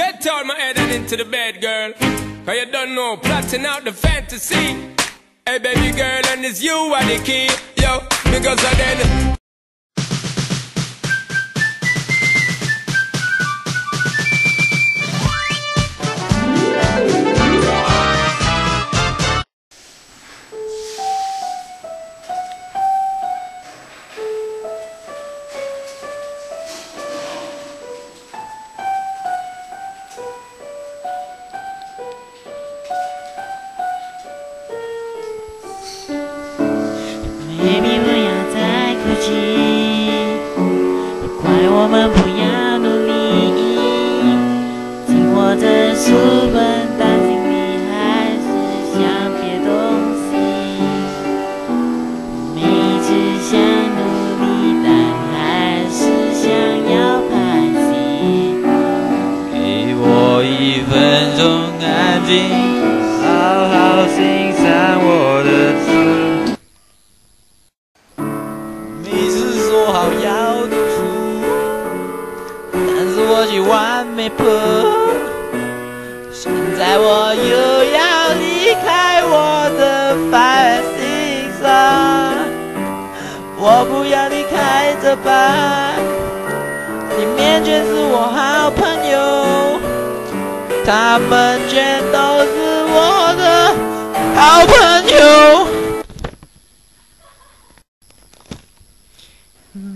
Get out my head and into the bed, girl. Cause you don't know, plotting out the fantasy. Hey, baby girl, and it's you are the key. Yo, because I then. 好好欣赏我的字。每次说好要读书，但是我喜欢没谱。现在我又要离开我的繁星上，我不要离开这吧，他们全都是我的好朋友。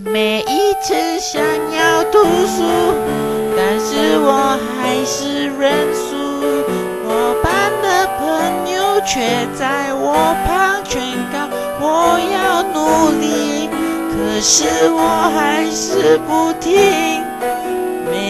每一次想要读书，但是我还是认输。我班的朋友却在我旁劝告我要努力，可是我还是不听。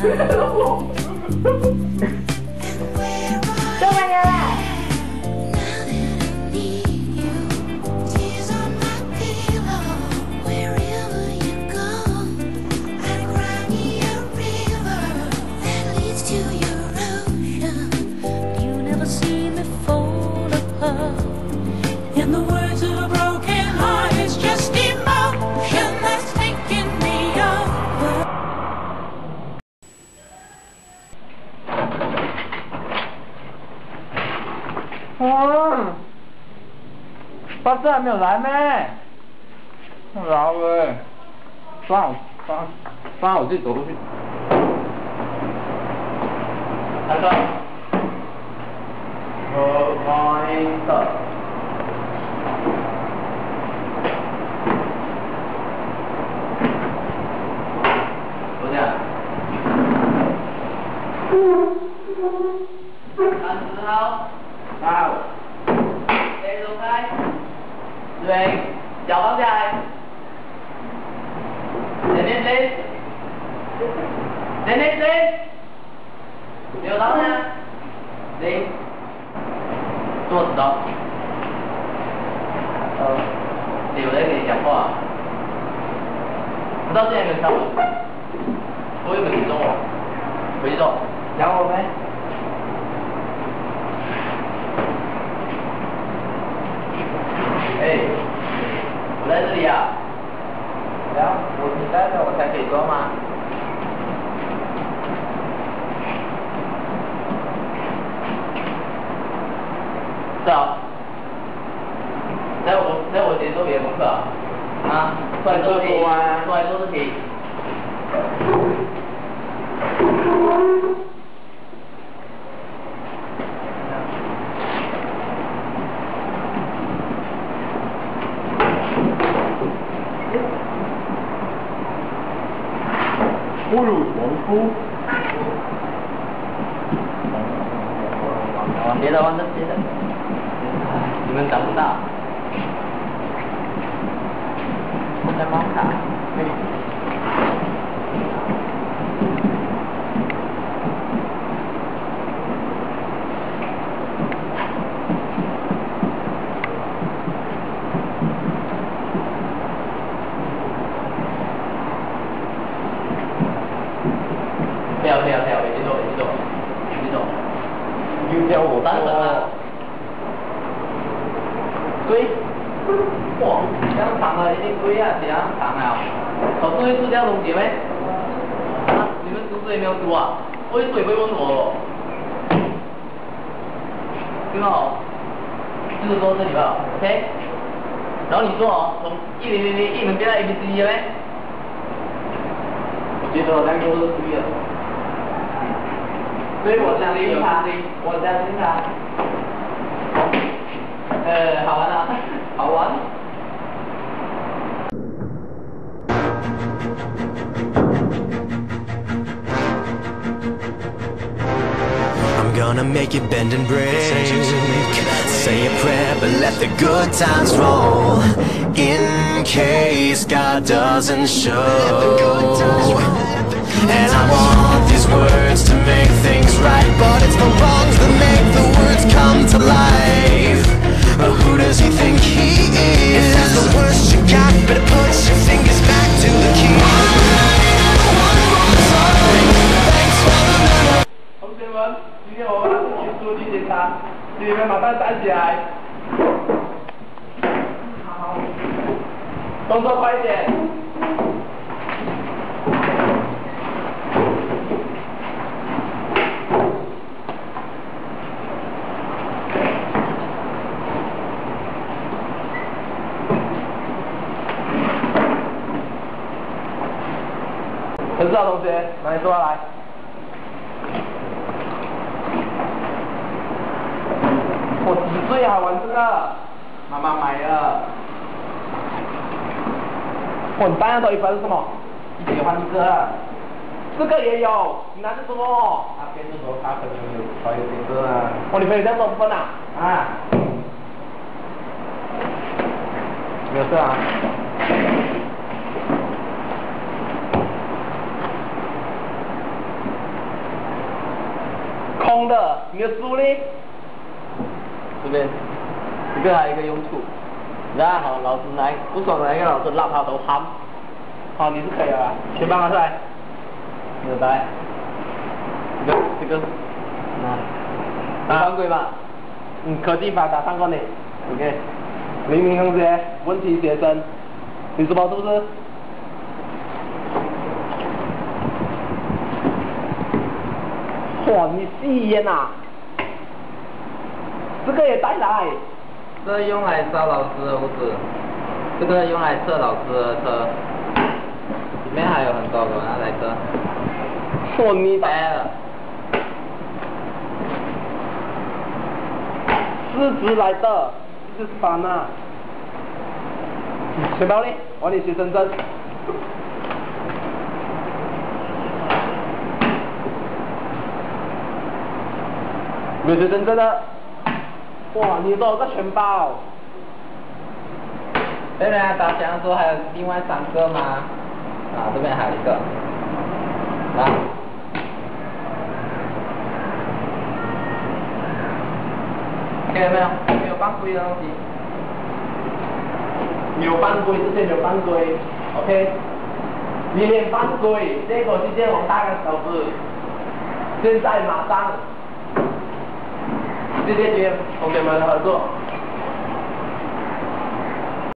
Yeah. Dạ. 巴士还没有来咩？来喂，算了，算了，算了，我自己走过去。来车。Good morning, sir。多少？三十号。好。谁走开？对，脚放下来。前面谁？前面谁？没有到呢？谁？坐直到。呃，有人跟你讲话。你到现在没有敲我？我有没有听中哦？回去坐。讲我没？哎，我在这里啊。然后我你在这我才可以装吗？是啊。在我在我节奏别的功课啊。啊，出来做题，出来做题。侮别的玩的别的，你们长不大，我在忙啥？龟，哇，这样长了，一定龟啊，怎样长啊？考试会出这样东西没？啊，你们读书也没有读啊？我有水会问我。听好，就是说这里吧，OK。然后你说哦，从一零零零一能变到 A B C D 了没？我觉得两个都是对的。所以我相信他，我相信他。呃，好玩啊，好玩。 I'm gonna make it bend and break. Say a prayer, but let the good times roll. In case God doesn't show. And I want these words 们，今天我们要去突击检查，请你们马上站起来。好，动作快一点。陈少同学，拿你说话来。我几岁还玩这个？妈妈买的。我，你班上都一分是什么？一节换一个。这个也有，你拿着什么？他边的时候他可能有少有这个啊。我女朋友这样多分啊？啊。没有事啊。空的，你的书嘞？这边，这个还有一个用处，然后老师来不爽的那个老师拉他头喊，好，你是可以了，请帮他出来。有来，这个这个，啊，啊犯规吧？嗯，科技发达，看过你。OK。明明同学，问题学生，你书包是不是？哇，你吸烟呐、这个也带来。这用来烧老师的屋子，这个用来测老师的车，里面还有很多个，拿来测。说，你白了，四只来的，这是烦呐。钱包呢？我你学生证。没有学生证的。哇，你多少个钱包？对啊打枪的时候还有另外三个吗？啊，这边还有一个，啊。看见没有？没有犯规的东西。没有犯规这些没有犯规，OK。你连犯规，这个是见我大个手指。现在马上，谢谢君同学们的合作。